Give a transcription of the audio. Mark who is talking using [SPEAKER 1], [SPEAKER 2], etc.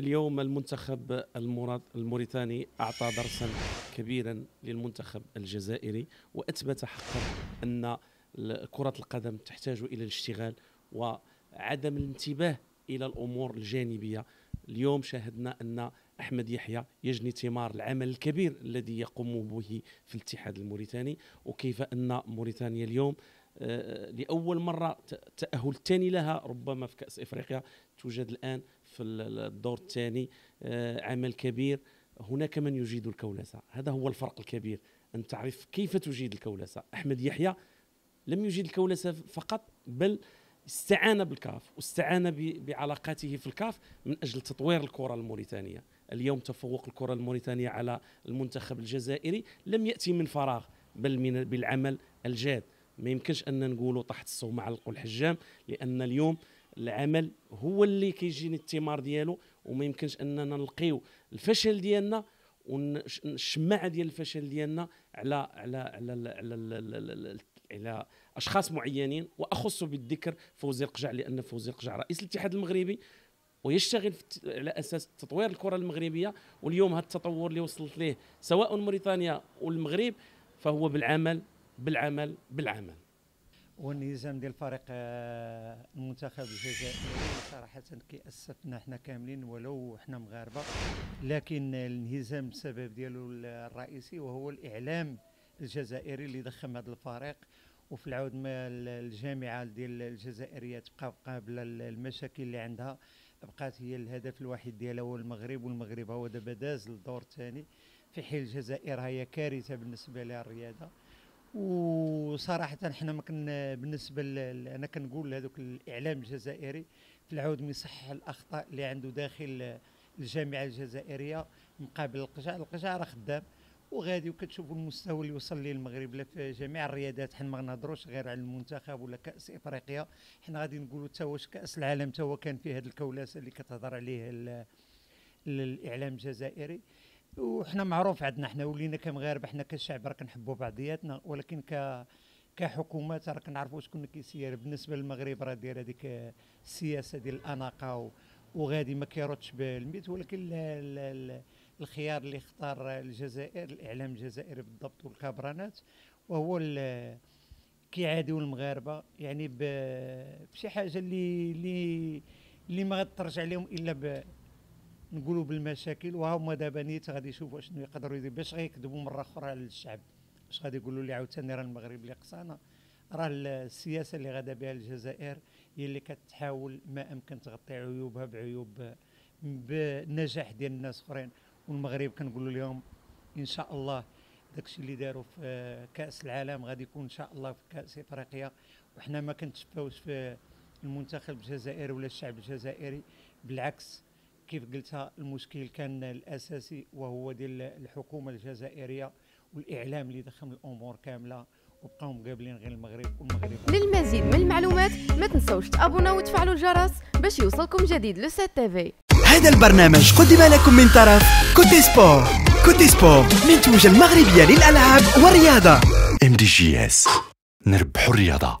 [SPEAKER 1] اليوم المنتخب الموريتاني أعطى درسا كبيرا للمنتخب الجزائري وأثبت حقا أن كرة القدم تحتاج إلى الاشتغال وعدم الانتباه إلى الأمور الجانبية. اليوم شاهدنا أن أحمد يحيى يجني ثمار العمل الكبير الذي يقوم به في الاتحاد الموريتاني وكيف أن موريتانيا اليوم آه، لأول مرة تأهل الثاني لها ربما في كأس إفريقيا توجد الآن في الدور الثاني آه، عمل كبير. هناك من يجيد الكولسة هذا هو الفرق الكبير. أن تعرف كيف تجيد الكولسة أحمد يحيى لم يجيد الكولسة فقط بل استعان بالكاف واستعان بعلاقاته في الكاف من أجل تطوير الكرة الموريتانية. اليوم تفوق الكرة الموريتانية على المنتخب الجزائري. لم يأتي من فراغ بل من بالعمل الجاد. ما يمكنش أن نقولوا تحت الصومعه على الحجام لأن اليوم العمل هو اللي كيجيني الثمار ديالو وما يمكنش أننا نلقيو الفشل ديالنا والشماعه ديال الفشل ديالنا على على على على, على, على أشخاص معينين. وأخص بالذكر فوزي القجع لأن فوزي القجع رئيس الاتحاد المغربي ويشتغل على أساس تطوير الكرة المغربية. واليوم هذا التطور اللي وصلت ليه سواء موريتانيا والمغرب فهو بالعمل بالعمل بالعمل.
[SPEAKER 2] والنظام ديال فريق آه، المنتخب الجزائري صراحة كيأسفنا حنا كاملين ولو حنا مغاربة. لكن الانهزام السبب ديالو الرئيسي وهو الإعلام الجزائري اللي ضخم هذا الفريق. وفي العود ما الجامعة ديال الجزائريه تبقى قابلة المشاكل اللي عندها. بقات هي الهدف الوحيد ديالها هو المغرب والمغرب هو دابا داز للدور الثاني في حين الجزائر هي كارثة بالنسبة لها الرياضه وصراحه حنا ما كن بالنسبة أنا كنقول لهذوك الإعلام الجزائري في العود من يصحح الأخطاء اللي عنده داخل الجامعة الجزائرية مقابل القجع القجع راه خدام. وغادي وكتشوفوا المستوى اللي وصل ليه المغرب في جميع الرياضات حنا ما نهضروش غير على المنتخب ولا كأس إفريقيا. حنا غادي نقولوا حتى واش كأس العالم هو كان فيه هذه الكولاسة اللي كتهضر عليه الإعلام الجزائري. وحنا معروف عندنا حنا ولينا كمغاربه حنا كشعب راه كنحبوا بعضياتنا ولكن ك كحكومات راه كنعرفوا شكون كيسير. بالنسبة للمغرب راه داير هذيك السياسة ديال الأناقة وغادي ما كيردش بالميت ولكن الخيار اللي اختار الجزائر الإعلام الجزائري بالضبط والكابرانات وهو كيعاديو المغاربة. يعني بشي حاجة اللي اللي اللي ما غترجع لهم إلا نقولوا بالمشاكل وهما دابا نيت غادي يشوفوا شنو يقدروا يديروا باش غيكذبوا مرة أخرى للشعب باش غادي يقولوا لي عاوتاني راه المغرب اللي قصانا راه السياسة اللي غادا بها الجزائر هي اللي كتحاول ما أمكن تغطي عيوبها بعيوب بالنجاح ديال الناس أخرين. والمغرب كنقولوا لهم إن شاء الله داكشي اللي داروا في كأس العالم غادي يكون إن شاء الله في كأس إفريقيا. وحنا ما كنتشفاوش في المنتخب الجزائري ولا الشعب الجزائري بالعكس كيف قلتها المشكل كان الأساسي وهو ديال الحكومة الجزائرية والإعلام اللي دخل الأمور كاملة وبقاو مقابلين غير المغرب والمغرب.
[SPEAKER 3] للمزيد من المعلومات ما تنسوش تابونا وتفعلوا الجرس باش يوصلكم جديد لو سي تي في.
[SPEAKER 4] هذا البرنامج قدم لكم من طرف كوتي سبور. كوتي سبور منتوجة المغربية للألعاب والرياضة. MDJS نربحوا الرياضة.